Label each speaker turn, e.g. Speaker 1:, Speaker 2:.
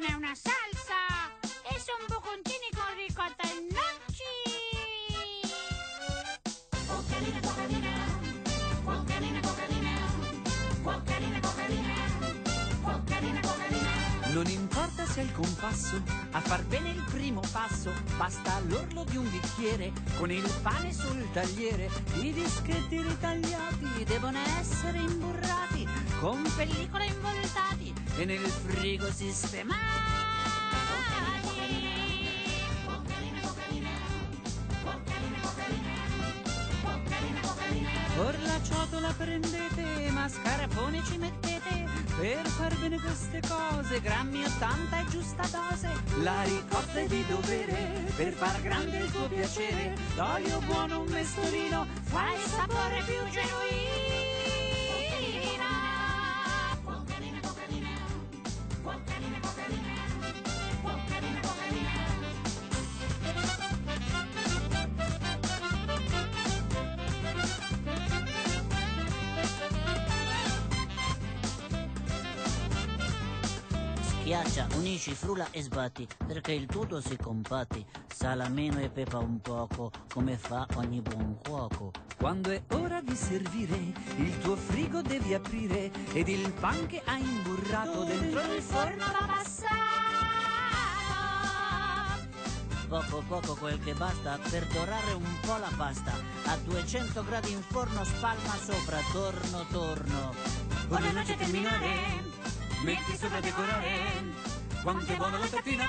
Speaker 1: non è una salsa! E son bocconcini con ricotta e noci!
Speaker 2: Boccarina.
Speaker 3: Non importa se è il compasso a far bene il primo passo, basta l'orlo di un bicchiere con il pane sul tagliere. I dischetti ritagliati devono essere imburrati con pellicola involtati e nel frigo sistemati. Or la ciotola prendete, mascarpone ci mettete per far bene queste cose, grammi 80 è giusta dose. La ricotta è di dovere per far grande il tuo piacere. D'olio buono un mestolino,
Speaker 1: Fa il sapore più genuino!
Speaker 4: Schiaccia, unisci, frulla e sbatti, perché il tutto si compatti. Sala meno e pepa un poco, come fa ogni buon cuoco.
Speaker 3: Quando è ora di servire, il tuo frigo devi aprire ed il pan che hai imburrato dentro il forno
Speaker 1: va passato!
Speaker 4: Poco poco quel che basta per dorare un po' la pasta. A 200 gradi in forno spalma sopra, torno torno.
Speaker 3: La noce terminare, metti sopra a decorare. Quanto è buona la tattina,